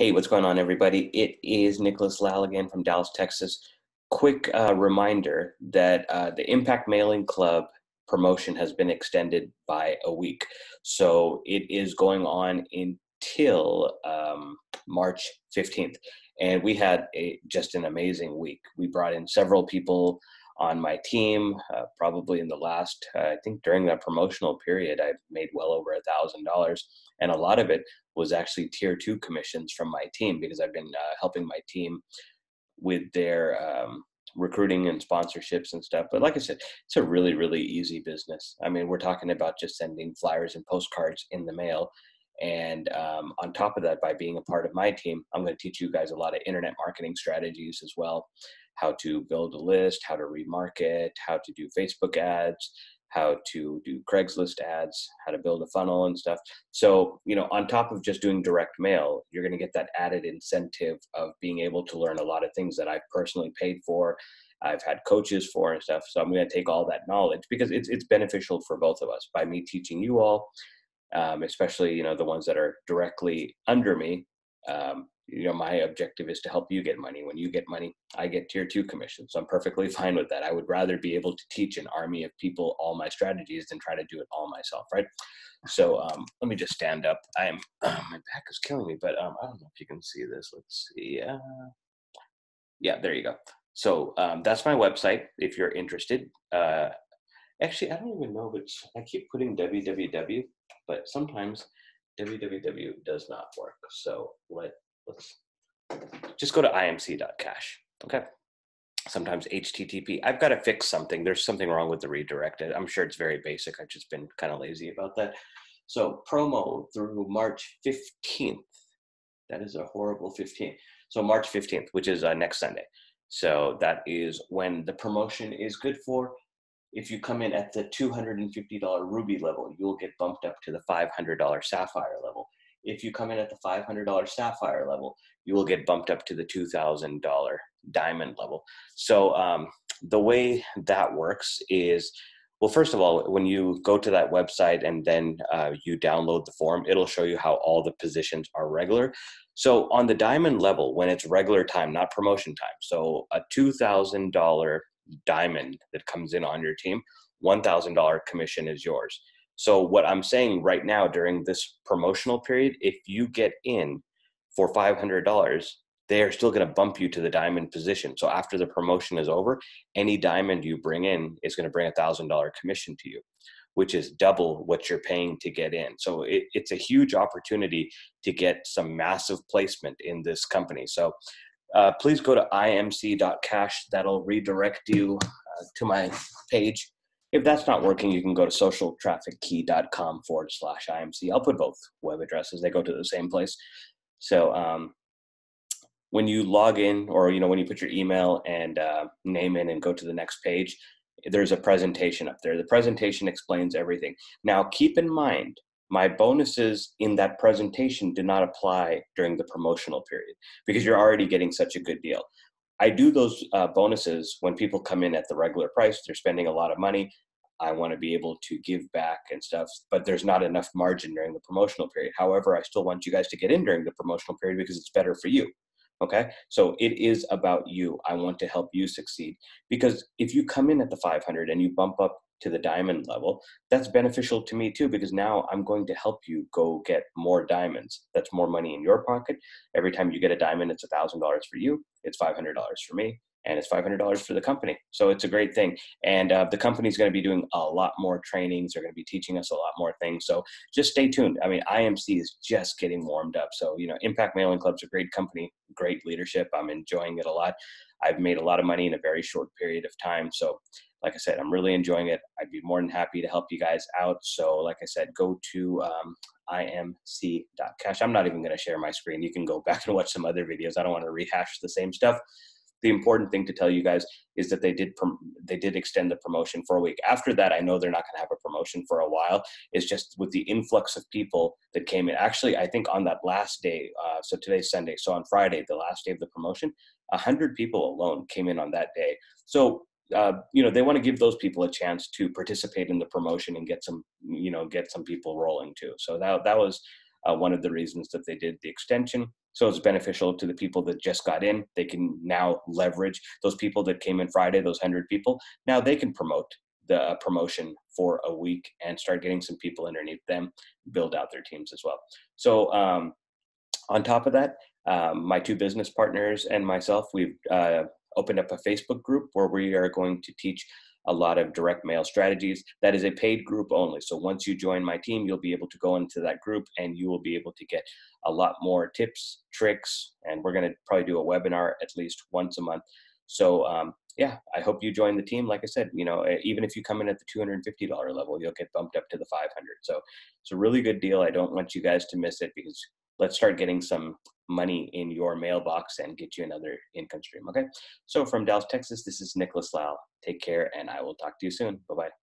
Hey, what's going on, everybody? It is Nicholas Lal again from Dallas, Texas. Quick uh, reminder that uh, the Impact Mailing Club promotion has been extended by a week. So it is going on until um, March 15th. And we had a, just an amazing week. We brought in several people on my team. Uh, probably in the last, uh, I think during that promotional period, I've made well over a thousand dollars, and a lot of it was actually tier two commissions from my team because I've been uh, helping my team with their um, recruiting and sponsorships and stuff. But like I said, it's a really, really easy business. I mean, we're talking about just sending flyers and postcards in the mail. And um, on top of that, by being a part of my team, I'm going to teach you guys a lot of internet marketing strategies as well how to build a list, how to remarket, how to do Facebook ads, how to do Craigslist ads, how to build a funnel and stuff. So, you know, on top of just doing direct mail, you're going to get that added incentive of being able to learn a lot of things that I've personally paid for, I've had coaches for and stuff. So I'm going to take all that knowledge because it's it's beneficial for both of us by me teaching you all, um, especially you know the ones that are directly under me. Um, you know my objective is to help you get money. When you get money i get tier two commission so i'm perfectly fine with that. I would rather be able to teach an army of people all my strategies than try to do it all myself right? So um, let me just stand up. I'm uh, my back is killing me but um, i don't know if you can see this. Let's see uh, yeah there you go. So um, that's my website if you're interested. Uh, actually i don't even know which i keep putting www but sometimes www does not work. So let let's just go to imc.cash. Okay. Sometimes HTTP. I've got to fix something. There's something wrong with the redirect. I'm sure it's very basic. I've just been kind of lazy about that. So promo through March 15th. That is a horrible 15th. So March 15th, which is uh, next Sunday. So that is when the promotion is good for. If you come in at the $250 Ruby level, you'll get bumped up to the $500 Sapphire level. If you come in at the $500 Sapphire level, you will get bumped up to the $2,000 Diamond level. So um, the way that works is, well, first of all, when you go to that website and then uh, you download the form, it'll show you how all the positions are regular. So on the diamond level, when it's regular time, not promotion time, so a $2,000 diamond that comes in on your team, $1,000 commission is yours. So what I'm saying right now during this promotional period, if you get in for $500, they are still going to bump you to the diamond position. So after the promotion is over, any diamond you bring in is going to bring a thousand dollar commission to you, which is double what you're paying to get in. So it, it's a huge opportunity to get some massive placement in this company. So uh, please go to imc.cash. That'll redirect you uh, to my page if that's not working, you can go to socialtraffickey.com forward slash IMC. I'll put both web addresses, they go to the same place. So um, when you log in or, you know, when you put your email and uh, name in and go to the next page, there's a presentation up there. The presentation explains everything. Now, keep in mind, my bonuses in that presentation did not apply during the promotional period because you're already getting such a good deal. I do those uh, bonuses when people come in at the regular price. They're spending a lot of money. I want to be able to give back and stuff, but there's not enough margin during the promotional period. However, I still want you guys to get in during the promotional period because it's better for you. Okay. So it is about you. I want to help you succeed because if you come in at the 500 and you bump up to the diamond level, that's beneficial to me too, because now I'm going to help you go get more diamonds. That's more money in your pocket. Every time you get a diamond, it's a thousand dollars for you. It's $500 for me and it's $500 for the company. So it's a great thing. And uh, the company's going to be doing a lot more trainings. They're going to be teaching us a lot more things. So just stay tuned. I mean, IMC is just getting warmed up. So, you know, Impact Mailing Club's a great company, great leadership. I'm enjoying it a lot. I've made a lot of money in a very short period of time. So like I said, I'm really enjoying it. I'd be more than happy to help you guys out. So, like I said, go to um, imc.cash. I'm not even going to share my screen. You can go back and watch some other videos. I don't want to rehash the same stuff. The important thing to tell you guys is that they did prom- they did extend the promotion for a week. After that, I know they're not going to have a promotion for a while. It's just with the influx of people that came in. Actually, I think on that last day, uh, so today's Sunday, so on Friday, the last day of the promotion, hundred people alone came in on that day. So uh, you know they want to give those people a chance to participate in the promotion and get some you know get some people rolling too so that that was uh, one of the reasons that they did the extension. So it's beneficial to the people that just got in. They can now leverage those people that came in Friday, those 100 people. Now they can promote the uh, promotion for a week and start getting some people underneath them, build out their teams as well. So um, on top of that, um, my two business partners and myself, we've uh, opened up a Facebook group where we are going to teach a lot of direct mail strategies. That is a paid group only. So once you join my team, you'll be able to go into that group and you will be able to get a lot more tips, tricks, and we're going to probably do a webinar at least once a month. So um, yeah, I hope you join the team. Like I said, you know, even if you come in at the $250 level, you'll get bumped up to the 500. So it's a really good deal. I don't want you guys to miss it because let's start getting some money in your mailbox and get you another income stream. Okay. So from Dallas, Texas, this is Nicholas Lal. Take care, and I will talk to you soon. Bye bye.